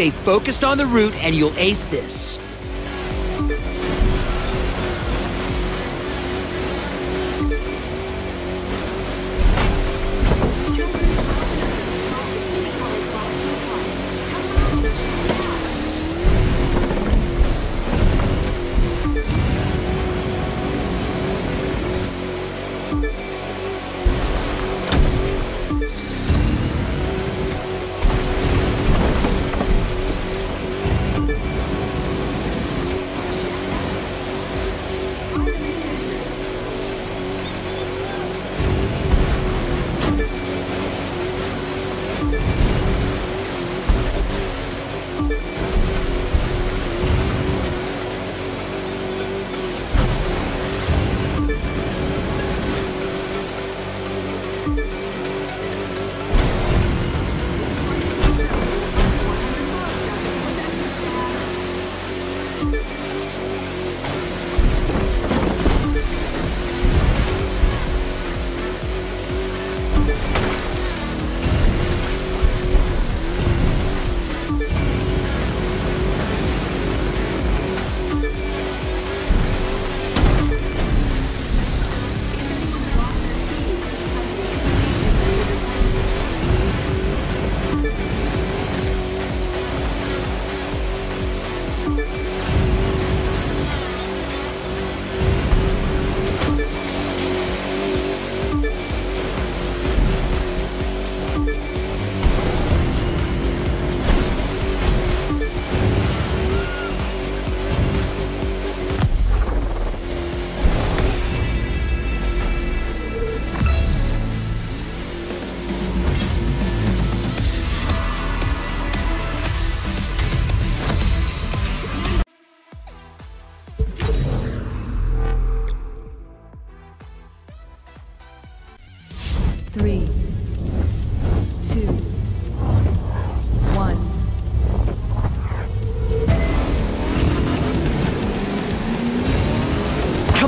Stay focused on the route and you'll ace this.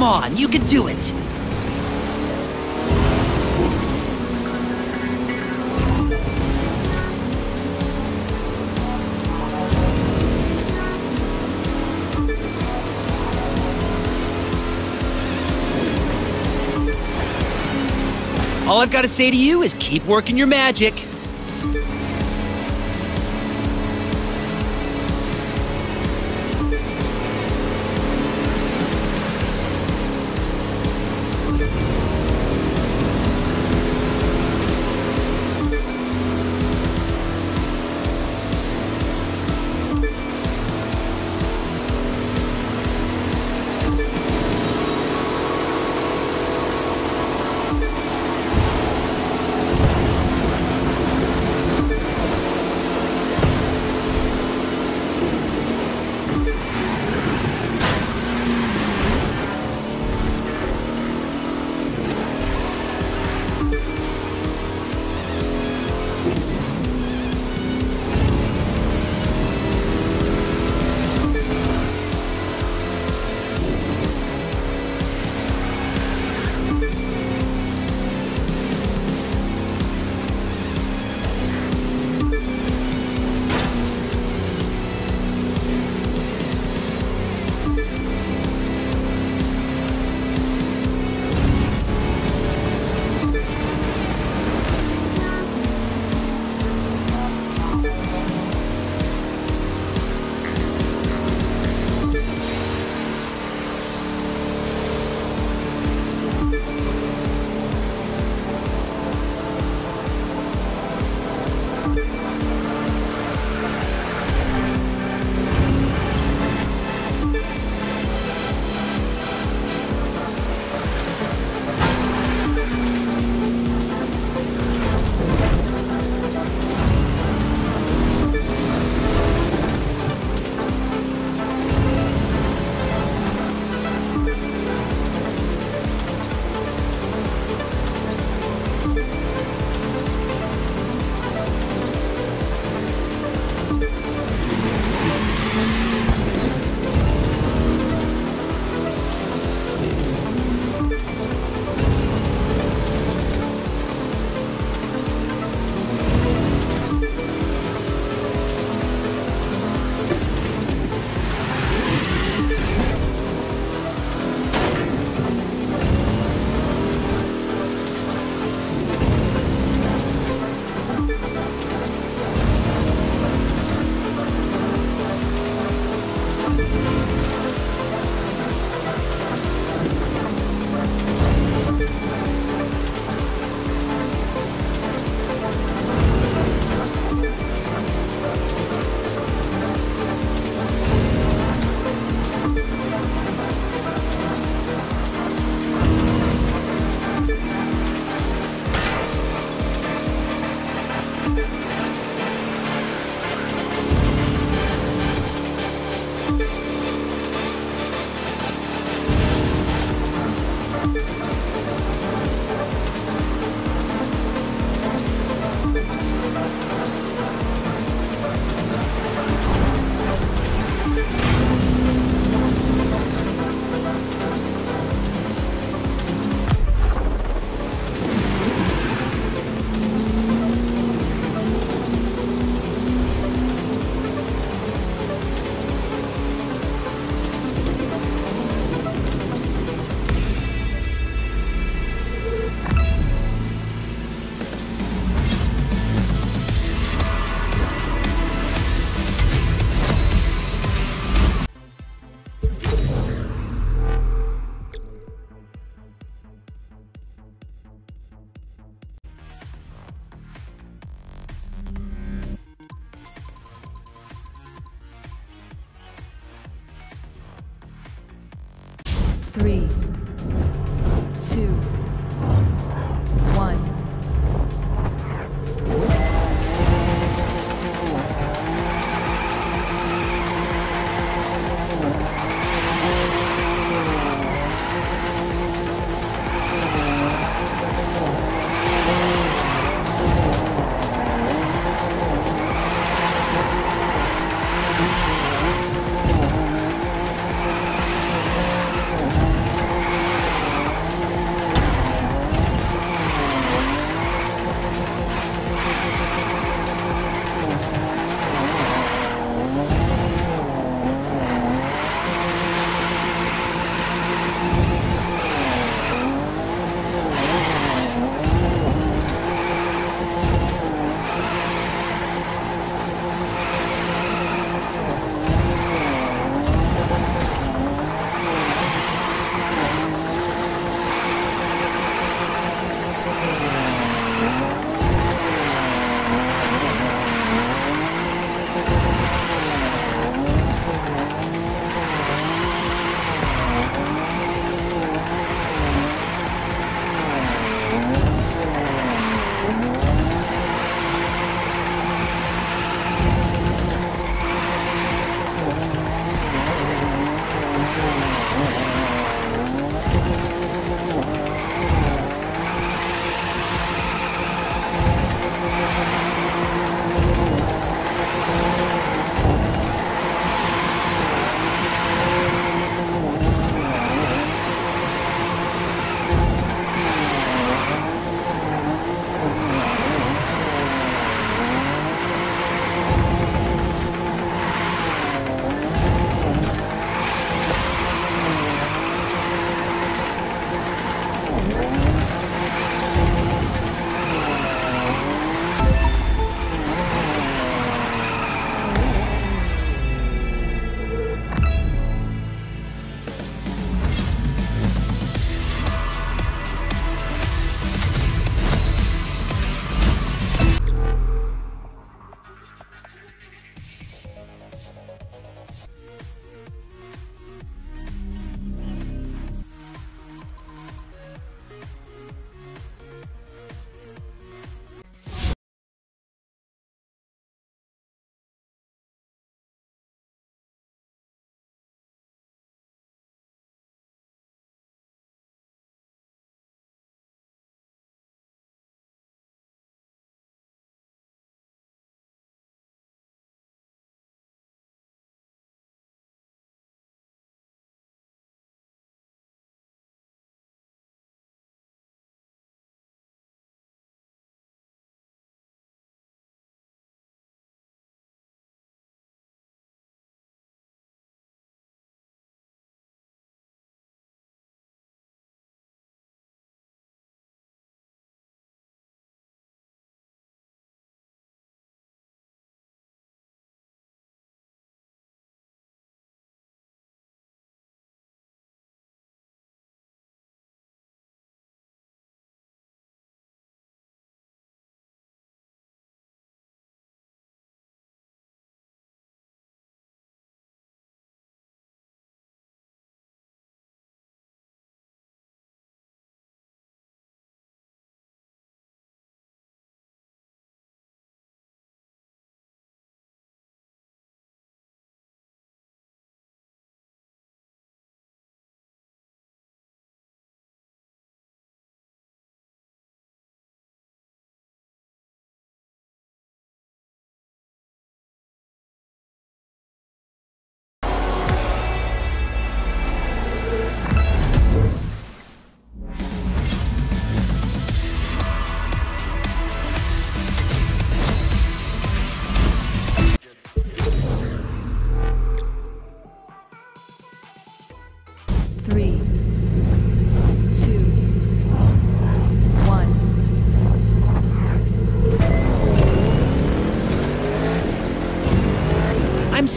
Come on, you can do it! All I've got to say to you is keep working your magic.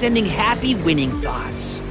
Sending happy winning thoughts.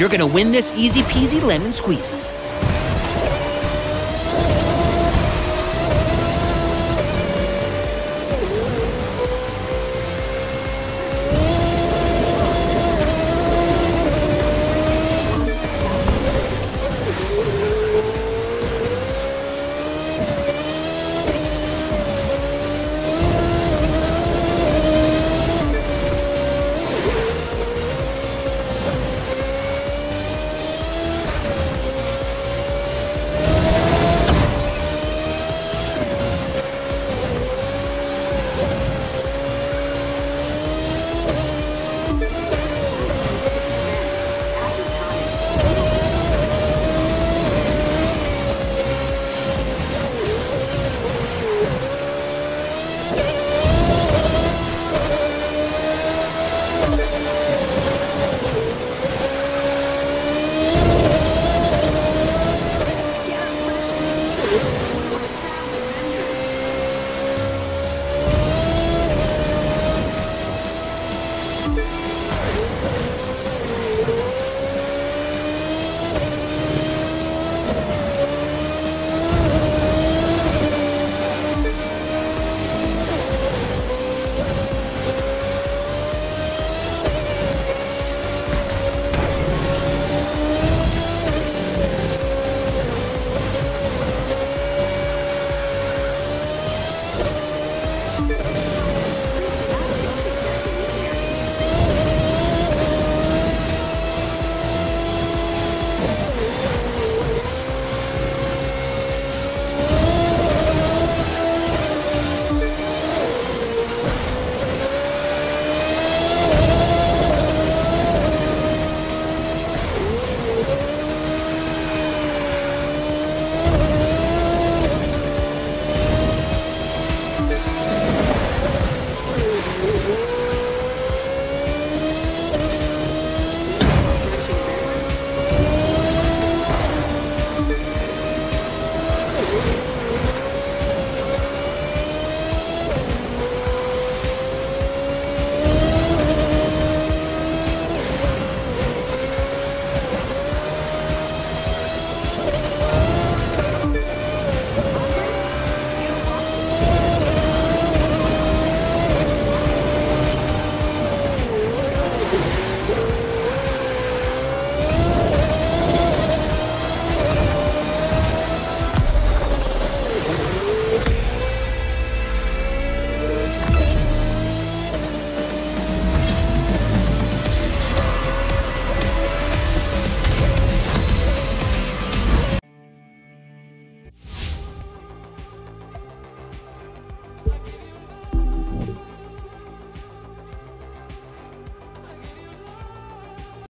You're gonna win this easy peasy lemon squeezy.